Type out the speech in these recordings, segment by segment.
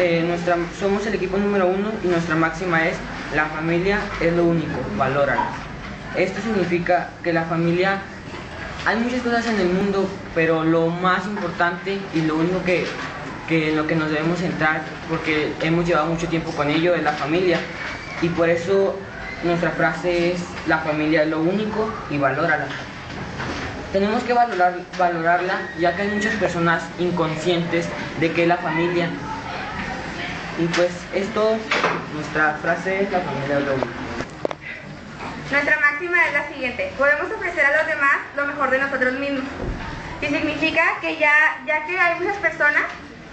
eh, nuestra, somos el equipo número uno y nuestra máxima es la familia es lo único, valórala. Esto significa que la familia, hay muchas cosas en el mundo, pero lo más importante y lo único que, que en lo que nos debemos centrar, porque hemos llevado mucho tiempo con ello, es la familia. Y por eso nuestra frase es, la familia es lo único y valórala. Tenemos que valorar, valorarla ya que hay muchas personas inconscientes de que la familia. Y pues esto, nuestra frase es la familia es único. Nuestra máxima es la siguiente, podemos ofrecer a los demás lo mejor de nosotros mismos. Y significa que ya, ya que hay muchas personas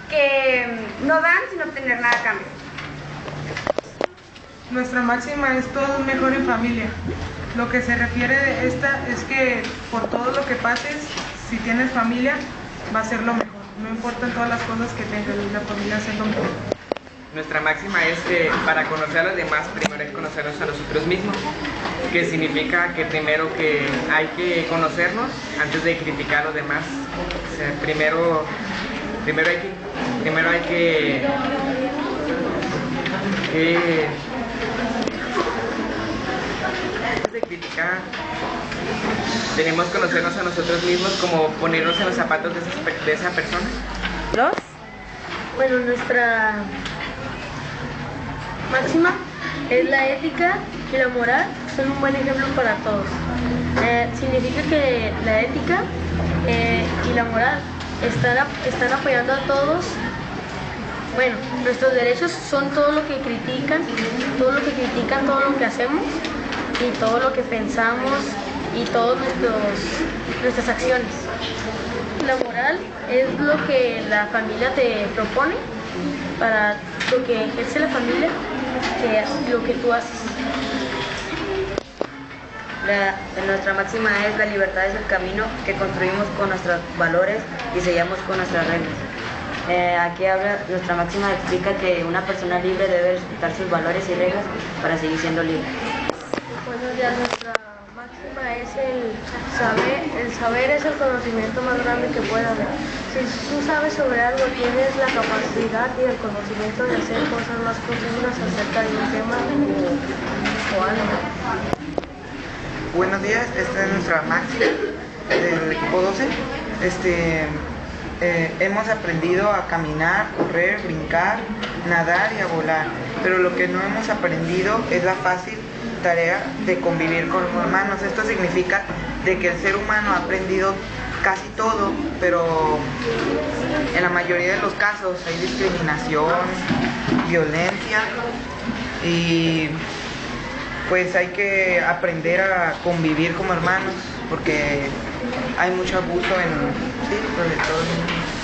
que no dan sin obtener nada a cambio. Nuestra máxima es todo es mejor en familia. Lo que se refiere de esta es que por todo lo que pases, si tienes familia, va a ser lo mejor. No importan todas las cosas que tengas, la familia es lo mejor. Nuestra máxima es que para conocer a los demás primero hay que conocernos a nosotros mismos, que significa que primero que hay que conocernos antes de criticar a los demás. O sea, primero, primero hay que, primero hay que, que antes de criticar tenemos que conocernos a nosotros mismos como ponernos en los zapatos de esa, de esa persona. ¿Dos? Bueno, nuestra máxima es la ética y la moral son un buen ejemplo para todos. Eh, significa que la ética eh, y la moral están, están apoyando a todos. Bueno, nuestros derechos son todo lo que critican, todo lo que critican, todo lo que hacemos y todo lo que pensamos y todas nuestras acciones. La moral es lo que la familia te propone para lo que ejerce la familia, que es lo que tú haces. La, nuestra máxima es la libertad es el camino que construimos con nuestros valores y sellamos con nuestras reglas. Eh, aquí habla, nuestra máxima explica que una persona libre debe respetar sus valores y reglas para seguir siendo libre. Buenos días, nuestra máxima es el saber, el saber es el conocimiento más grande que pueda haber. Si tú sabes sobre algo, tienes la capacidad y el conocimiento de hacer cosas más profundas acerca de un tema o, algo. Buenos días, esta es nuestra máxima del equipo 12. Este, eh, hemos aprendido a caminar, correr, brincar, nadar y a volar, pero lo que no hemos aprendido es la fácil tarea de convivir con los hermanos. Esto significa de que el ser humano ha aprendido casi todo, pero en la mayoría de los casos hay discriminación, violencia y pues hay que aprender a convivir como hermanos porque hay mucho abuso en sí, sobre todo